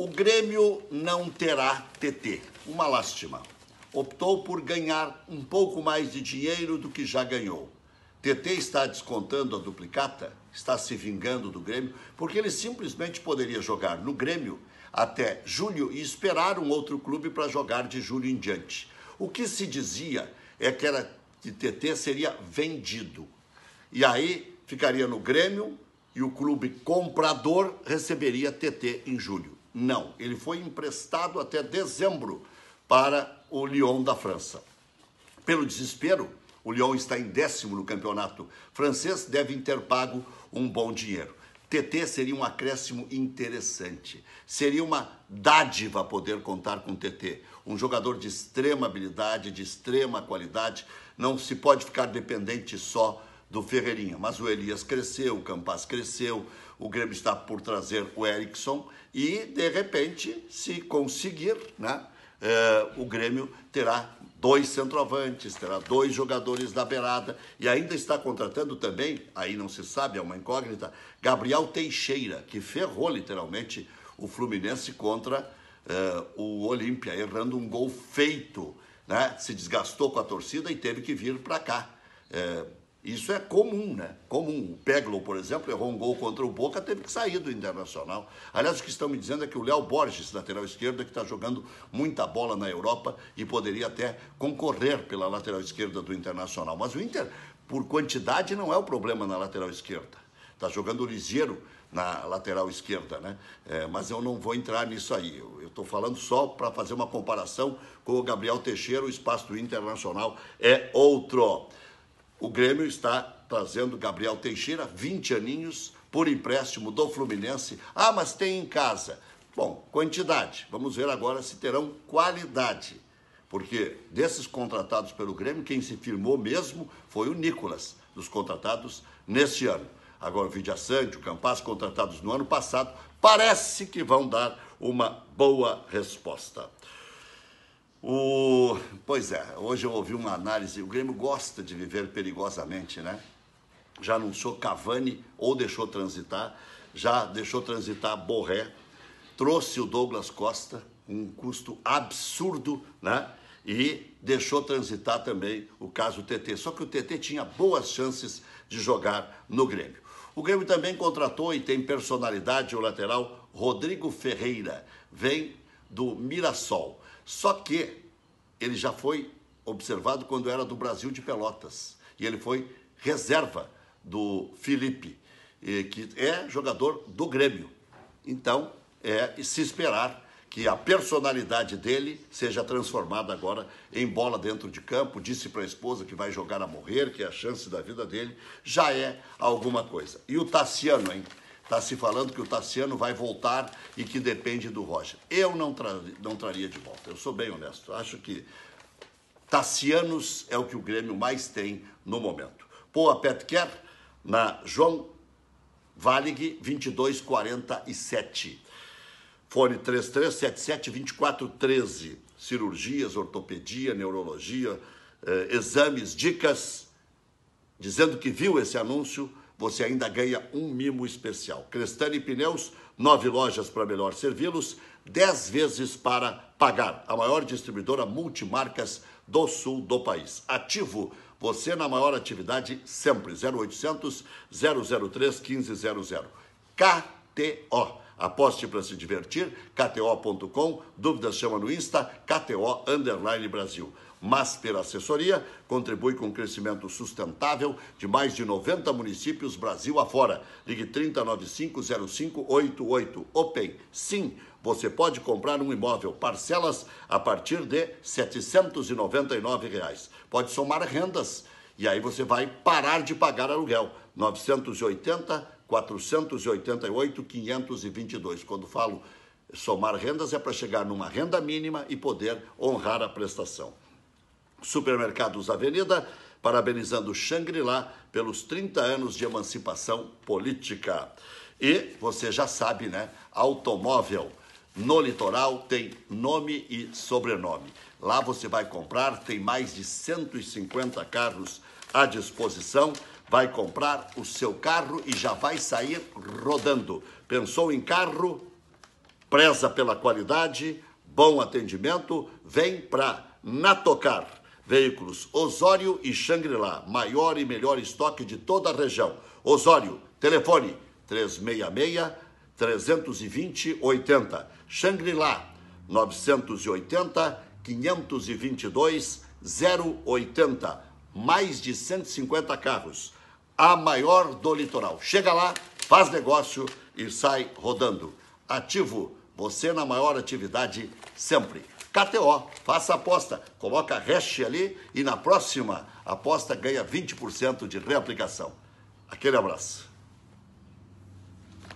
O Grêmio não terá TT. Uma lástima. Optou por ganhar um pouco mais de dinheiro do que já ganhou. TT está descontando a duplicata, está se vingando do Grêmio, porque ele simplesmente poderia jogar no Grêmio até julho e esperar um outro clube para jogar de julho em diante. O que se dizia é que era que TT seria vendido. E aí ficaria no Grêmio e o clube comprador receberia TT em julho. Não, ele foi emprestado até dezembro para o Lyon da França. Pelo desespero, o Lyon está em décimo no campeonato francês, devem ter pago um bom dinheiro. TT seria um acréscimo interessante. Seria uma dádiva poder contar com TT. Um jogador de extrema habilidade, de extrema qualidade. Não se pode ficar dependente só do Ferreirinha. Mas o Elias cresceu, o Campas cresceu, o Grêmio está por trazer o Erickson e, de repente, se conseguir, né, é, o Grêmio terá dois centroavantes, terá dois jogadores da beirada e ainda está contratando também, aí não se sabe, é uma incógnita, Gabriel Teixeira, que ferrou literalmente o Fluminense contra é, o Olímpia, errando um gol feito, né? se desgastou com a torcida e teve que vir para cá. É, isso é comum, né? Comum. O Peglo, por exemplo, errou um gol contra o Boca, teve que sair do Internacional. Aliás, o que estão me dizendo é que o Léo Borges, lateral esquerda, que está jogando muita bola na Europa e poderia até concorrer pela lateral esquerda do Internacional. Mas o Inter, por quantidade, não é o problema na lateral esquerda. Está jogando o Ligeiro na lateral esquerda, né? É, mas eu não vou entrar nisso aí. Eu estou falando só para fazer uma comparação com o Gabriel Teixeira, o espaço do Internacional é outro. O Grêmio está trazendo Gabriel Teixeira, 20 aninhos, por empréstimo do Fluminense. Ah, mas tem em casa. Bom, quantidade. Vamos ver agora se terão qualidade. Porque desses contratados pelo Grêmio, quem se firmou mesmo foi o Nicolas, dos contratados neste ano. Agora o Vidia Sante, o Campas, contratados no ano passado, parece que vão dar uma boa resposta. O... Pois é, hoje eu ouvi uma análise, o Grêmio gosta de viver perigosamente, né? Já anunciou Cavani ou deixou transitar, já deixou transitar Borré, trouxe o Douglas Costa, um custo absurdo, né? E deixou transitar também o caso TT. Só que o TT tinha boas chances de jogar no Grêmio. O Grêmio também contratou e tem personalidade o lateral Rodrigo Ferreira, vem do Mirassol. Só que ele já foi observado quando era do Brasil de Pelotas. E ele foi reserva do Felipe, que é jogador do Grêmio. Então, é se esperar que a personalidade dele seja transformada agora em bola dentro de campo. Disse para a esposa que vai jogar a morrer, que é a chance da vida dele, já é alguma coisa. E o Tassiano, hein? Está se falando que o Tassiano vai voltar e que depende do Roger. Eu não, tra não traria de volta, eu sou bem honesto. Acho que Tassianos é o que o Grêmio mais tem no momento. Poa Petker na João Valig 2247. Fone 3377-2413. Cirurgias, ortopedia, neurologia, eh, exames, dicas. Dizendo que viu esse anúncio, você ainda ganha um mimo especial. Crestani Pneus, nove lojas para melhor servi-los, dez vezes para pagar. A maior distribuidora multimarcas do sul do país. Ativo, você na maior atividade sempre. 0800 003 1500. KTO. Aposte para se divertir, kto.com, dúvidas chama no Insta, KTO Underline Brasil. Masper Assessoria contribui com o crescimento sustentável de mais de 90 municípios Brasil afora. Ligue 30950588. Open. Sim, você pode comprar um imóvel parcelas a partir de 799 reais. Pode somar rendas e aí você vai parar de pagar aluguel. 980 488 522. Quando falo somar rendas é para chegar numa renda mínima e poder honrar a prestação. Supermercados Avenida, parabenizando Shangri-La pelos 30 anos de emancipação política. E você já sabe, né? Automóvel no litoral tem nome e sobrenome. Lá você vai comprar, tem mais de 150 carros à disposição. Vai comprar o seu carro e já vai sair rodando. Pensou em carro? preza pela qualidade, bom atendimento, vem para Natocar. Veículos Osório e Xangri-Lá, maior e melhor estoque de toda a região. Osório, telefone 366 320 80. Xangri-Lá, 980 522 080. Mais de 150 carros. A maior do litoral. Chega lá, faz negócio e sai rodando. Ativo, você na maior atividade sempre. KTO, faça aposta, coloca hash ali e na próxima aposta ganha 20% de reaplicação. Aquele abraço.